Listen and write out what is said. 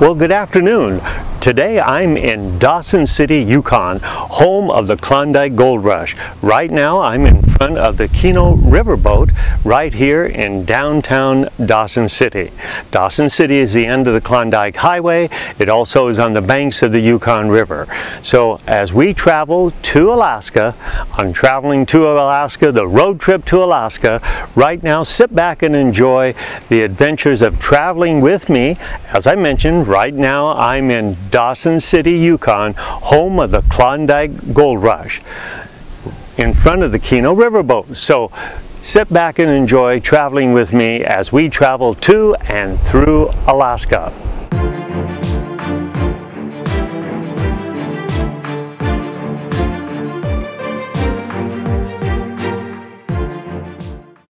Well, good afternoon. Today I'm in Dawson City, Yukon, home of the Klondike Gold Rush. Right now I'm in front of the Keno Riverboat right here in downtown Dawson City. Dawson City is the end of the Klondike Highway. It also is on the banks of the Yukon River. So as we travel to Alaska, I'm traveling to Alaska, the road trip to Alaska, right now sit back and enjoy the adventures of traveling with me. As I mentioned, right now I'm in Dawson City, Yukon, home of the Klondike Gold Rush, in front of the Keno Riverboat. So sit back and enjoy traveling with me as we travel to and through Alaska.